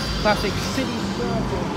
Classic city circle.